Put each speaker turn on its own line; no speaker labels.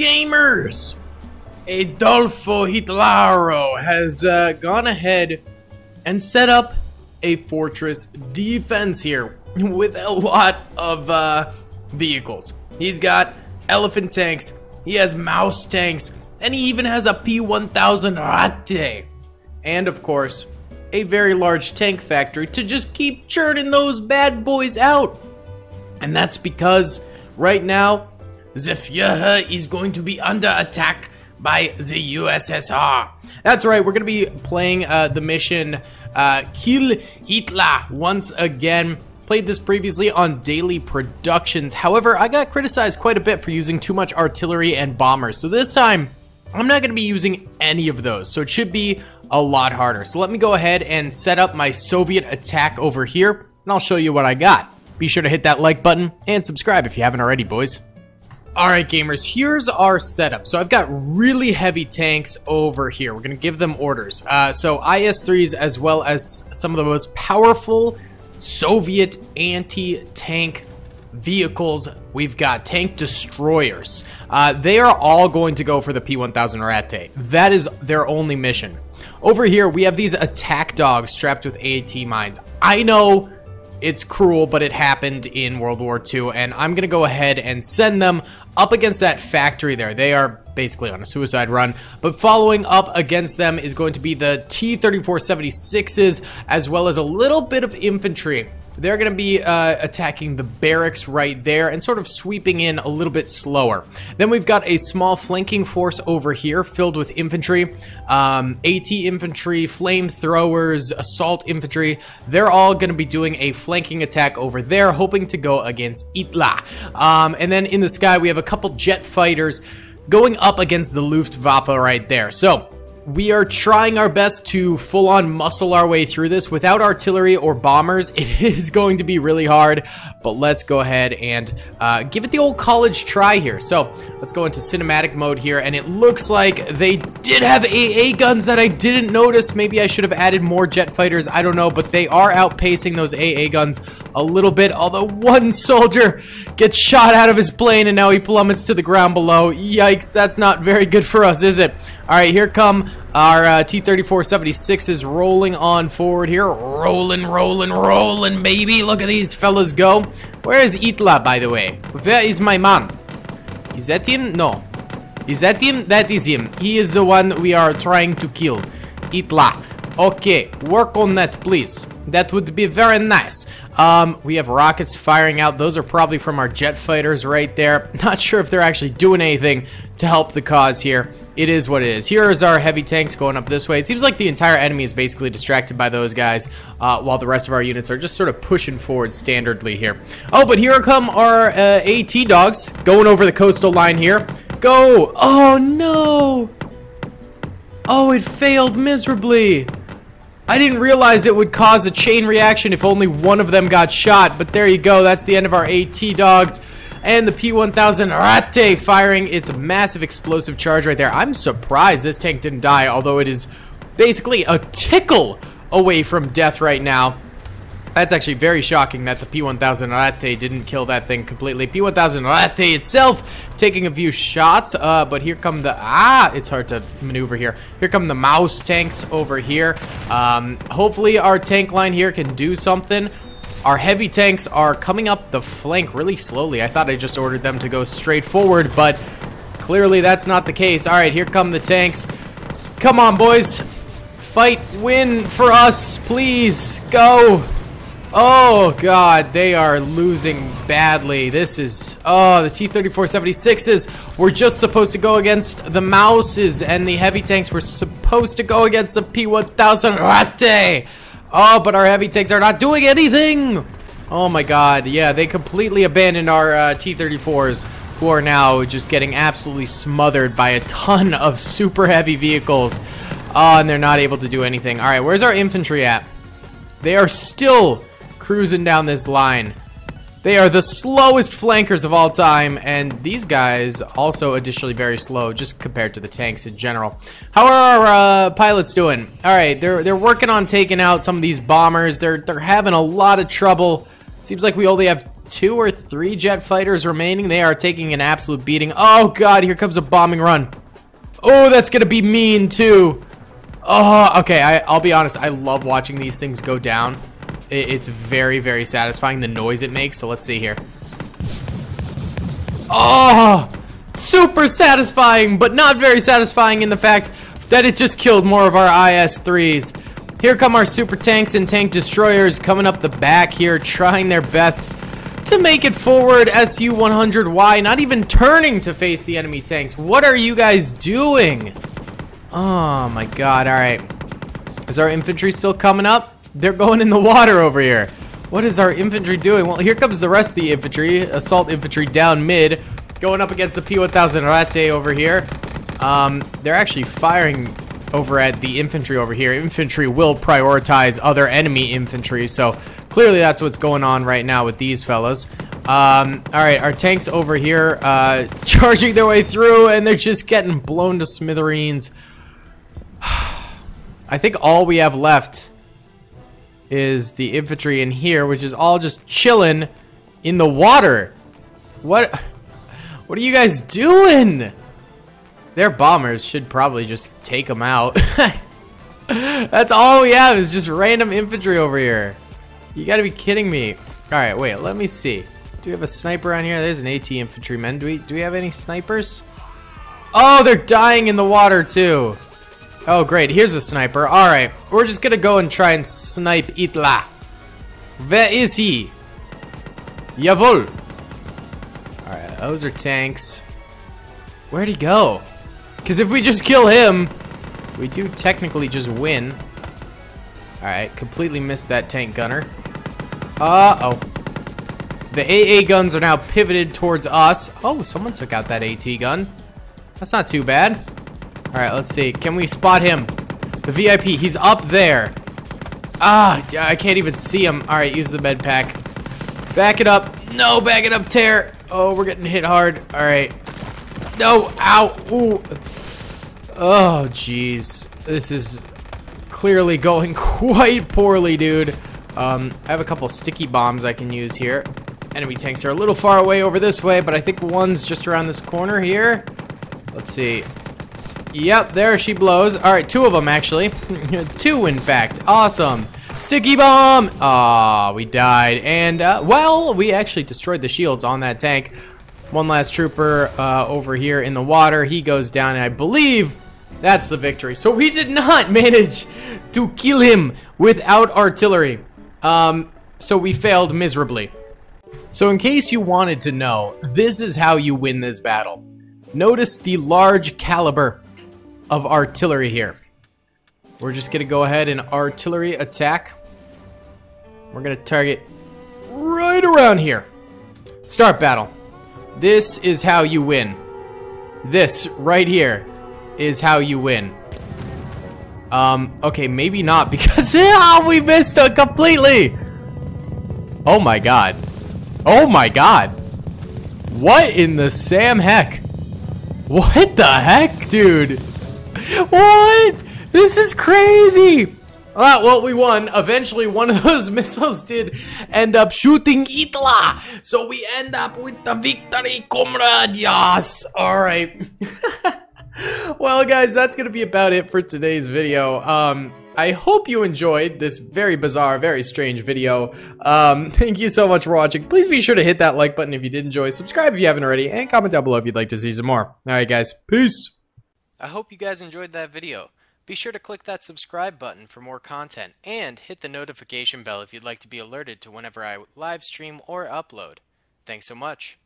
gamers? Adolfo Hitlaro has uh, gone ahead and set up a fortress defense here with a lot of uh, vehicles. He's got elephant tanks, he has mouse tanks, and he even has a P-1000 Ratte. And of course, a very large tank factory to just keep churning those bad boys out. And that's because right now, the Führer is going to be under attack by the USSR. That's right, we're going to be playing uh, the mission uh, Kill Hitler once again. Played this previously on Daley Productions. However, I got criticized quite a bit for using too much artillery and bombers. So this time, I'm not going to be using any of those. So it should be a lot harder. So let me go ahead and set up my Soviet attack over here, and I'll show you what I got. Be sure to hit that like button and subscribe if you haven't already, boys. Alright gamers, here's our setup. So I've got really heavy tanks over here. We're going to give them orders. Uh, so IS-3s as well as some of the most powerful Soviet anti-tank vehicles. We've got tank destroyers. Uh, they are all going to go for the P-1000 Ratte. That is their only mission. Over here, we have these attack dogs strapped with AT mines. I know it's cruel, but it happened in World War II, and I'm to go ahead and send them up against that factory there. They are basically on a suicide run, but following up against them is going to be the T-3476s, as well as a little bit of infantry. They're going to be uh, attacking the barracks right there and sort of sweeping in a little bit slower. Then we've got a small flanking force over here filled with infantry, um, AT infantry, flamethrowers, assault infantry. They're all going to be doing a flanking attack over there, hoping to go against Itla. Um, and then in the sky, we have a couple jet fighters going up against the Luftwaffe right there. So we are trying our best to full-on muscle our way through this without artillery or bombers. It is going to be really hard, but let's go ahead and uh, give it the old college try here. So let's go into cinematic mode here, and it looks like they did have AA guns that I didn't notice. Maybe I should have added more jet fighters. I don't know, but they are outpacing those AA guns a little bit, although one soldier gets shot out of his plane, and now he plummets to the ground below. Yikes, that's not very good for us, is it? All right, here come our uh, T-3476 is rolling on forward here. Rolling, rolling, rolling, baby. Look at these fellas go. Where is Itla, by the way? Where is my man? Is that him? No. Is that him? That is him. He is the one we are trying to kill. Itla. Okay, work on that, please. That would be very nice. Um, we have rockets firing out. Those are probably from our jet fighters right there. Not sure if they're actually doing anything to help the cause here it is what it is. Here is our heavy tanks going up this way. It seems like the entire enemy is basically distracted by those guys, uh, while the rest of our units are just sort of pushing forward standardly here. Oh, but here come our uh, AT dogs going over the coastal line here. Go! Oh, no! Oh, it failed miserably. I didn't realize it would cause a chain reaction if only one of them got shot, but there you go. That's the end of our AT dogs and the P-1000 Ratte firing its massive explosive charge right there. I'm surprised this tank didn't die, although it is basically a tickle away from death right now. That's actually very shocking that the P-1000 Ratte didn't kill that thing completely. P-1000 Ratte itself taking a few shots, uh, but here come the... Ah, it's hard to maneuver here. Here come the mouse tanks over here. Um, hopefully our tank line here can do something. Our heavy tanks are coming up the flank really slowly. I thought I just ordered them to go straight forward, but clearly that's not the case. All right, here come the tanks. Come on, boys. Fight, win for us, please. Go. Oh, God, they are losing badly. This is... Oh, the T-3476s were just supposed to go against the Mouses, and the heavy tanks were supposed to go against the P-1000 Ratte. Oh, but our heavy tanks are not doing anything! Oh my god, yeah, they completely abandoned our uh, T-34s, who are now just getting absolutely smothered by a ton of super heavy vehicles. Oh, and they're not able to do anything. Alright, where's our infantry at? They are still cruising down this line. They are the slowest flankers of all time, and these guys also additionally very slow, just compared to the tanks in general. How are our uh, pilots doing? All right, they're they're working on taking out some of these bombers. They're they're having a lot of trouble. Seems like we only have two or three jet fighters remaining. They are taking an absolute beating. Oh god, here comes a bombing run. Oh, that's gonna be mean too. Oh, okay, I, I'll be honest. I love watching these things go down. It, it's very, very satisfying, the noise it makes. So let's see here. Oh, super satisfying, but not very satisfying in the fact that it just killed more of our IS-3s. Here come our super tanks and tank destroyers coming up the back here, trying their best to make it forward. SU-100Y not even turning to face the enemy tanks. What are you guys doing? Oh my god, alright. Is our infantry still coming up? They're going in the water over here. What is our infantry doing? Well, here comes the rest of the infantry. Assault infantry down mid. Going up against the P-1000 Ratte over here. Um, they're actually firing over at the infantry over here. Infantry will prioritize other enemy infantry, so clearly that's what's going on right now with these fellas. Um, alright, our tanks over here, uh, charging their way through, and they're just getting blown to smithereens. I think all we have left is the infantry in here, which is all just chilling in the water. What? What are you guys doing? Their bombers should probably just take them out. That's all we have is just random infantry over here. You gotta be kidding me. Alright, wait, let me see. Do we have a sniper on here? There's an AT infantryman. Do we do we have any snipers? Oh, they're dying in the water too. Oh, great. Here's a sniper. All right. We're just going to go and try and snipe Itla. Where is he? Jawohl. All right. Those are tanks. Where'd he go? Because if we just kill him, we do technically just win. All right. Completely missed that tank gunner. Uh-oh. The AA guns are now pivoted towards us. Oh, someone took out that AT gun. That's not too bad. All right, let's see. Can we spot him? The VIP, he's up there. Ah, I can't even see him. All right, use the med pack. Back it up. No, back it up, tear. Oh, we're getting hit hard. All right. No, ow, ooh. Oh, jeez. This is clearly going quite poorly, dude. Um, I have a couple sticky bombs I can use here. Enemy tanks are a little far away over this way, but I think one's just around this corner here. Let's see. Yep, there she blows. All right, two of them actually. two, in fact. Awesome. Sticky bomb! Ah, we died. And, uh, well, we actually destroyed the shields on that tank. One last trooper uh, over here in the water. He goes down, and I believe that's the victory. So we did not manage to kill him without artillery. Um, so we failed miserably. So in case you wanted to know, this is how you win this battle. Notice the large caliber of artillery here. We're just gonna go ahead and artillery attack. We're gonna target right around here. Start battle. This is how you win. This right here is how you win. Um, okay, maybe not because oh, we missed it completely. Oh my god. Oh my god. What in the Sam heck? What the heck, dude? What? This is crazy. Ah, well, we won. Eventually, one of those missiles did end up shooting Itla. So we end up with the victory, comrade. Yes. All right. well, guys, that's going to be about it for today's video. Um, I hope you enjoyed this very bizarre, very strange video. Um, thank you so much for watching. Please be sure to hit that like button if you did enjoy, subscribe if you haven't already, and comment down below if you'd like to see some more. Alright guys, peace! I hope you guys enjoyed that video. Be sure to click that subscribe button for more content, and hit the notification bell if you'd like to be alerted to whenever I live stream or upload. Thanks so much.